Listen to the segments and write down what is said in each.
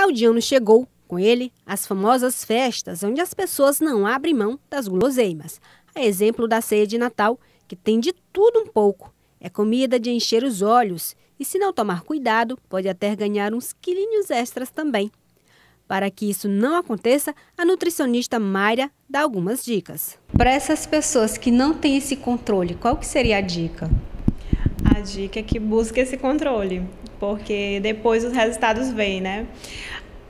final de ano chegou, com ele as famosas festas onde as pessoas não abrem mão das guloseimas. A exemplo da ceia de Natal, que tem de tudo um pouco. É comida de encher os olhos e, se não tomar cuidado, pode até ganhar uns quilinhos extras também. Para que isso não aconteça, a nutricionista Mayra dá algumas dicas. Para essas pessoas que não têm esse controle, qual que seria a dica? A dica é que busque esse controle porque depois os resultados vêm, né?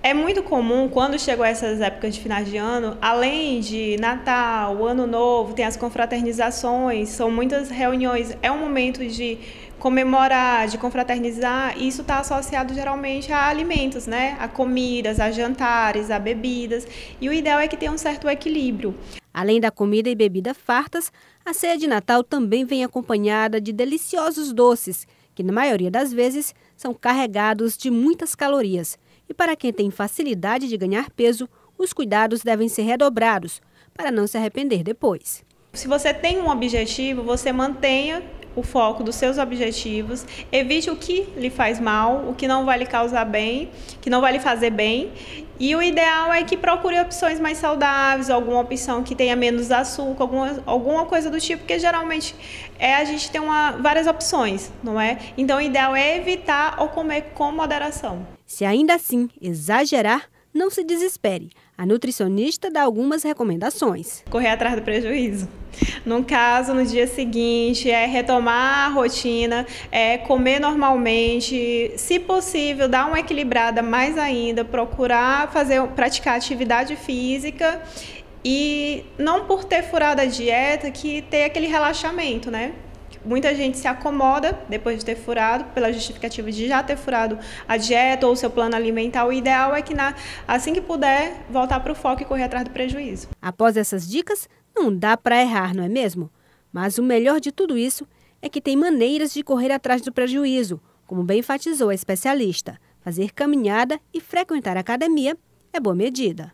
É muito comum, quando chegam essas épocas de final de ano, além de Natal, Ano Novo, tem as confraternizações, são muitas reuniões, é um momento de comemorar, de confraternizar, e isso está associado geralmente a alimentos, né? A comidas, a jantares, a bebidas, e o ideal é que tenha um certo equilíbrio. Além da comida e bebida fartas, a ceia de Natal também vem acompanhada de deliciosos doces, que na maioria das vezes são carregados de muitas calorias. E para quem tem facilidade de ganhar peso, os cuidados devem ser redobrados para não se arrepender depois. Se você tem um objetivo, você mantenha o foco dos seus objetivos, evite o que lhe faz mal, o que não vai lhe causar bem, que não vai lhe fazer bem. E o ideal é que procure opções mais saudáveis, alguma opção que tenha menos açúcar, alguma, alguma coisa do tipo, porque geralmente é a gente tem uma, várias opções, não é? Então o ideal é evitar ou comer com moderação. Se ainda assim exagerar, não se desespere. A nutricionista dá algumas recomendações. Correr atrás do prejuízo. No caso, no dia seguinte, é retomar a rotina, é comer normalmente, se possível, dar uma equilibrada mais ainda, procurar fazer, praticar atividade física e não por ter furado a dieta que ter aquele relaxamento, né? Muita gente se acomoda depois de ter furado, pela justificativa de já ter furado a dieta ou o seu plano alimentar. O ideal é que, na, assim que puder, voltar para o foco e correr atrás do prejuízo. Após essas dicas, não dá para errar, não é mesmo? Mas o melhor de tudo isso é que tem maneiras de correr atrás do prejuízo, como bem enfatizou a especialista. Fazer caminhada e frequentar a academia é boa medida.